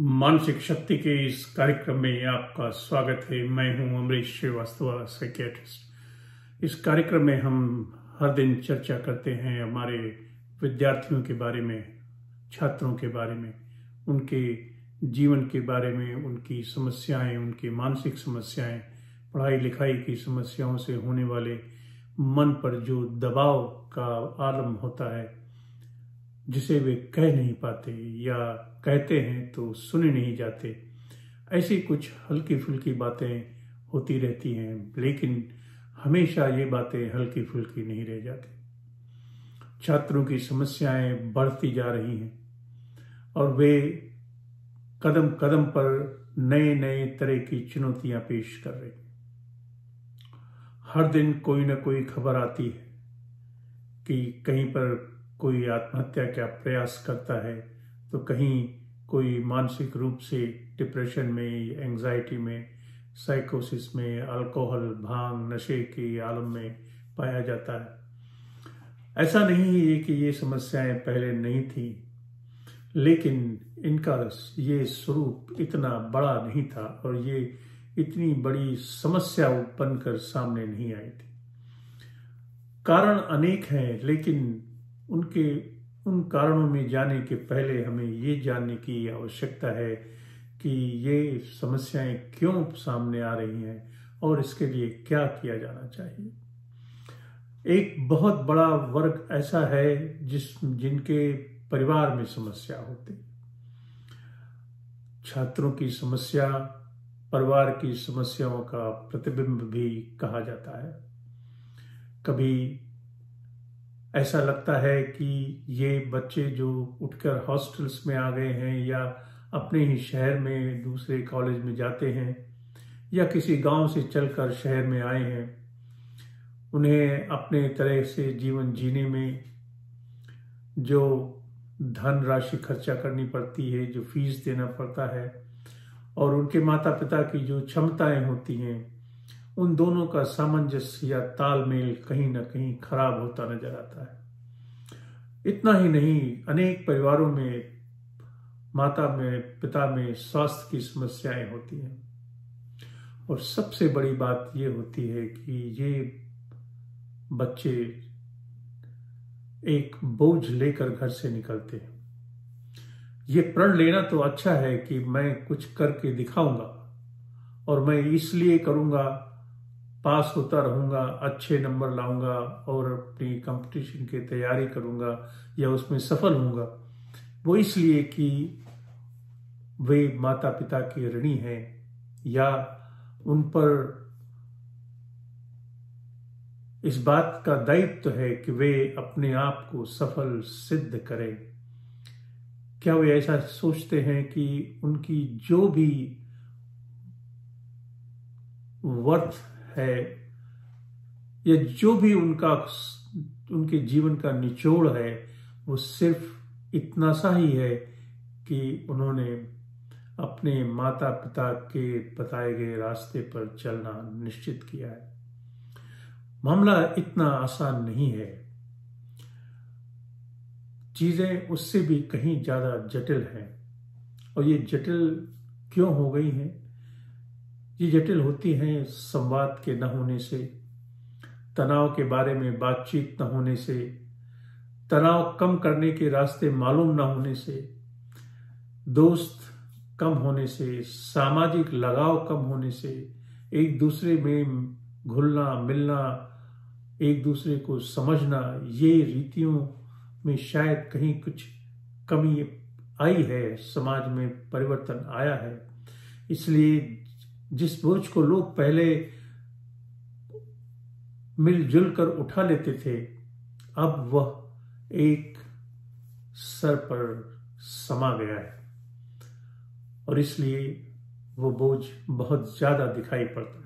मानसिक शक्ति के इस कार्यक्रम में आपका स्वागत है। मैं हूँ अमरीश श्रीवास्तव साइकेट्रिस्ट इस कार्यक्रम में हम हर दिन चर्चा करते हैं हमारे विद्यार्थियों के बारे में, छात्रों के बारे में, उनके जीवन के बारे में, उनकी समस्याएँ, उनकी मानसिक समस्याएँ, पढ़ाई लिखाई की समस्याओं से होने वाले मन पर जो दबाव का आलम होता है जिसे वे कह नहीं पाते या कहते हैं तो सुने नहीं जाते। ऐसी कुछ हल्की फुल्की बातें होती रहती हैं, लेकिन हमेशा ये बातें हल्की फुल्की नहीं रह जाती। छात्रों की समस्याएँ बढ़ती जा रही हैं और वे कदम कदम पर नए नए तरह की चुनौतियाँ पेश कर रहे हैं। हर दिन कोई ना कोई खबर आती है कि कहीं पर कोई आत्महत्या का प्रयास करता है तो कहीं कोई मानसिक रूप से डिप्रेशन में एंजाइटी में साइकोसिस में अल्कोहल भाँग, नशे के आलम में पाया जाता है। ऐसा नहीं है कि ये समस्याएँ पहले नहीं थी, लेकिन इनका ये स्वरूप इतना बड़ा नहीं था और ये इतनी बड़ी समस्या उत्पन्न कर सामने नहीं आई थी। कारण अनेक हैं, लेकिन उनके, उन कारणों में जाने के पहले हमें ये जानने की आवश्यकता है कि ये समस्याएँ क्यों सामने आ रही हैं और इसके लिए क्या किया जाना चाहिए। एक बहुत बड़ा वर्ग ऐसा है जिस, जिनके परिवार में समस्या होती छात्रों की समस्या, परिवार की समस्याओं का प्रतिबिंब भी कहा जाता है। कभी ऐसा लगता है कि ये बच्चे जो उठकर हॉस्टल्स में आ गए हैं या अपने ही शहर में दूसरे कॉलेज में जाते हैं या किसी गाँव से चलकर शहर में आए हैं, उन्हें अपने तरह से जीवन जीने में जो धन राशि खर्चा करनी पड़ती है, जो फ़ीस देना पड़ता है और उनके माता पिता की जो क्षमताएँ होती हैं उन दोनों का सामंजस्य या तालमेल कहीं ना कहीं खराब होता नज़र आता है। इतना ही नहीं, अनेक परिवारों में, माता में, पिता में स्वास्थ्य की समस्याएँ होती हैं। और सबसे बड़ी बात यह होती है कि ये बच्चे एक बोझ लेकर घर से निकलते हैं। ये प्रण लेना तो अच्छा है कि मैं कुछ करके दिखाऊँगा और मैं इसलिए करूँगा पास होता रहूँगा, अच्छे नंबर लाऊँगा और अपनी कंपटीशन की तैयारी करूँगा या उसमें सफल होऊँगा। वो इसलिए कि वे माता पिता के ऋणी हैं या उन पर इस बात का दायित्व तो है कि वे अपने आप को सफल सिद्ध करें। क्या वे ऐसा सोचते हैं कि उनकी जो भी वर्थ है, या जो भी उनका, उनके जीवन का निचोड़ है, वो सिर्फ़ इतना सा ही है कि उन्होंने अपने माता पिता के बताए गए रास्ते पर चलना निश्चित किया है। मामला इतना आसान नहीं है। चीज़ें उससे भी कहीं ज़्यादा जटिल हैं। और ये जटिल क्यों हो गई हैं? ये जटिल होती हैं संवाद के न होने से, तनाव के बारे में बातचीत न होने से, तनाव कम करने के रास्ते मालूम न होने से, दोस्त कम होने से, सामाजिक लगाव कम होने से, एक दूसरे में घुलना, मिलना, एक दूसरे को समझना, ये रीतियों में शायद कहीं कुछ कमी आई है, समाज में परिवर्तन आया है। इसलिए जिस बोझ को लोग पहले मिलजुल कर उठा लेते थे, अब वह एक सर पर समा गया है। और इसलिए वो बोझ बहुत ज़्यादा दिखाई पड़ता है।